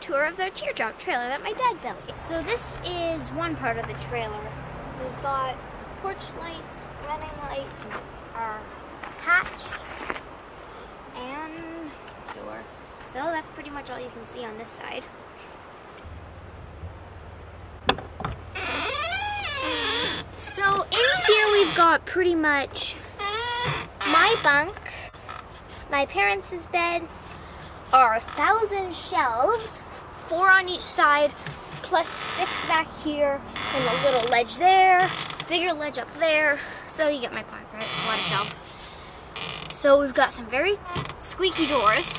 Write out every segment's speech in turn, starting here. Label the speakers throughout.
Speaker 1: tour of the teardrop trailer that my dad built. So this is one part of the trailer. We've got porch lights, running lights, our hatch, and door. So that's pretty much all you can see on this side. So in here we've got pretty much my bunk, my parents' bed, our thousand shelves, four on each side, plus six back here, and a little ledge there, bigger ledge up there. So you get my point, right? A lot of shelves. So we've got some very squeaky doors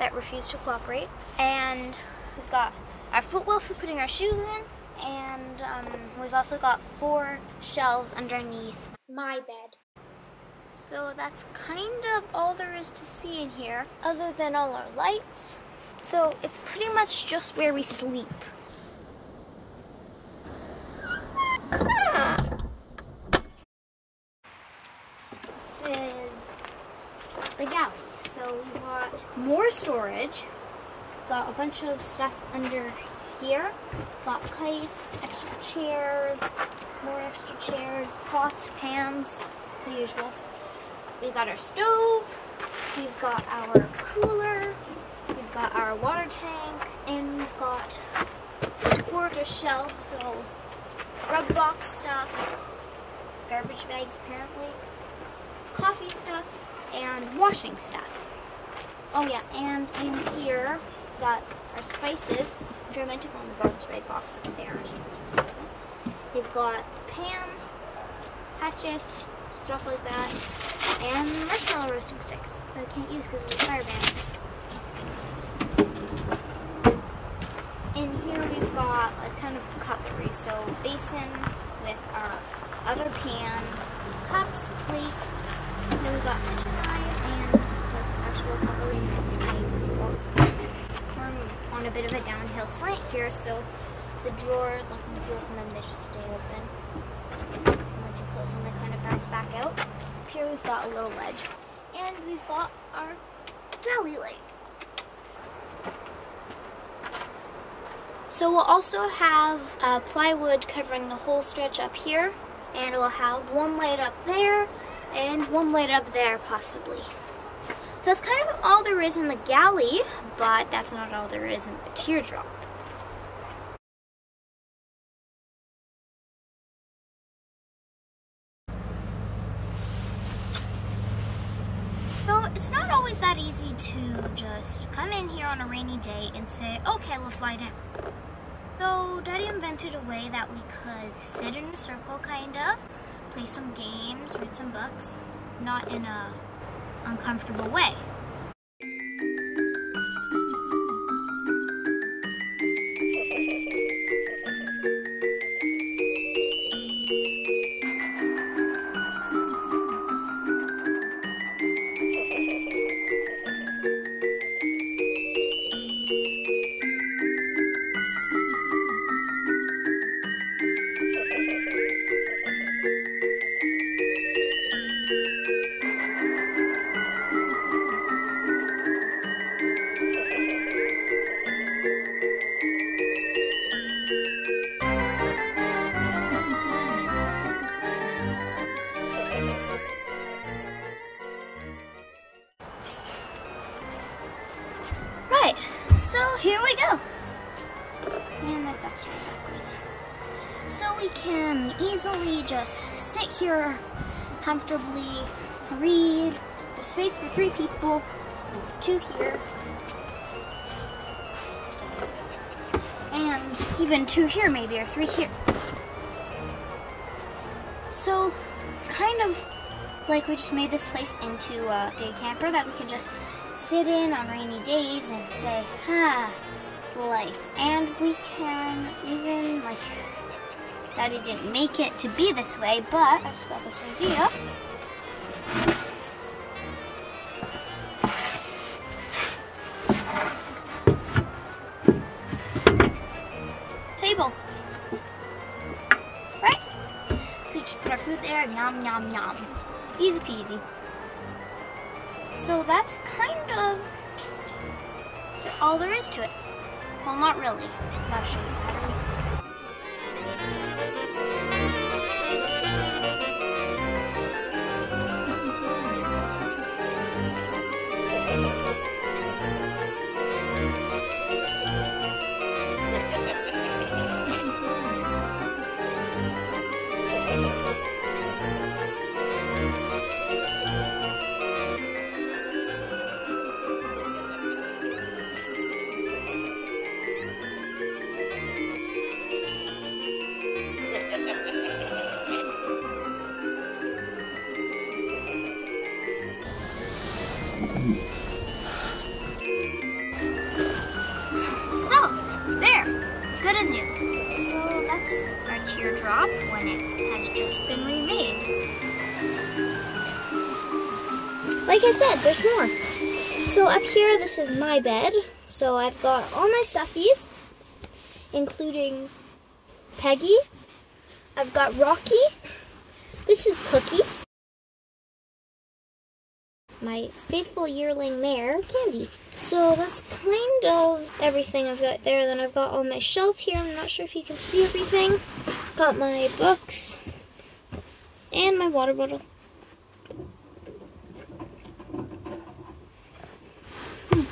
Speaker 1: that refuse to cooperate. And we've got our footwell for putting our shoes in. And um, we've also got four shelves underneath my bed. So that's kind of all there is to see in here, other than all our lights. So it's pretty much just where we sleep. This is the galley. So we've got more storage, got a bunch of stuff under here, got kites, extra chairs, more extra chairs, pots, pans, the usual. We got our stove, we've got our cooler, got our water tank, and we've got four extra shelves, so rub box stuff, garbage bags apparently, coffee stuff, and washing stuff. Oh yeah, and in here, we've got our spices, which are meant to go in the garbage bag box, but they aren't. We've got pan, hatchets, stuff like that, and marshmallow roasting sticks that I can't use because of the fire ban. In here we've got a kind of cutlery, so basin with our other pan, cups, plates, then we've got kitchen knives and the actual cutlery We're on a bit of a downhill slant here, so the drawers, once you open them, they just stay open. Once you close them, they kind of bounce back out. Here we've got a little ledge. And we've got our galley light. So we'll also have uh, plywood covering the whole stretch up here. And we'll have one light up there and one light up there possibly. So that's kind of all there is in the galley, but that's not all there is in the teardrop. So it's not always that easy to just come in here on a rainy day and say, okay, let's lie down. So Daddy invented a way that we could sit in a circle kind of, play some games, read some books, not in a uncomfortable way. We can easily just sit here comfortably, read. There's space for three people, two here. And even two here maybe, or three here. So it's kind of like we just made this place into a day camper that we can just sit in on rainy days and say, ah, life. And we can even, like, Daddy didn't make it to be this way, but I've got this idea. Table. Right? So just put our food there, yum, yum, yum. Easy peasy. So that's kind of all there is to it. Well, not really. I'm gotta So, there, good as new. So that's our teardrop when it has just been remade. Like I said, there's more. So up here, this is my bed. So I've got all my stuffies, including Peggy. I've got Rocky. This is Cookie. My faithful yearling mare, Candy. So that's kind of everything I've got there. Then I've got on my shelf here. I'm not sure if you can see everything. Got my books and my water bottle. Hmm.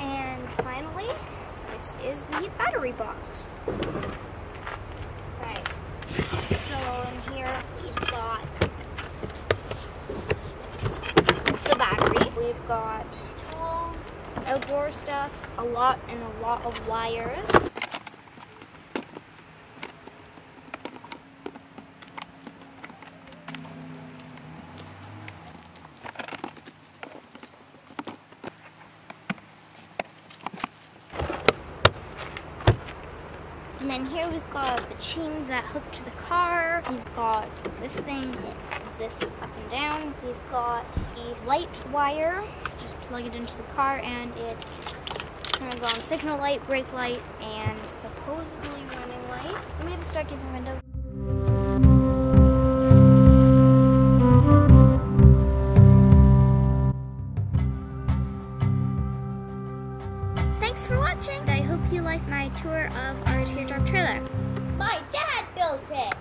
Speaker 1: And finally, this is the battery box. Right. So in here we've got the battery. We've got tools, outdoor stuff, a lot and a lot of wires. And then here we've got the chains that hook to the car. We've got this thing, this up and down. We've got the light wire, just plug it into the car and it turns on signal light, brake light, and supposedly running light. Let me have a stargazing window. Thanks for watching. I hope you liked my tour of our teardrop trailer.
Speaker 2: My dad built it.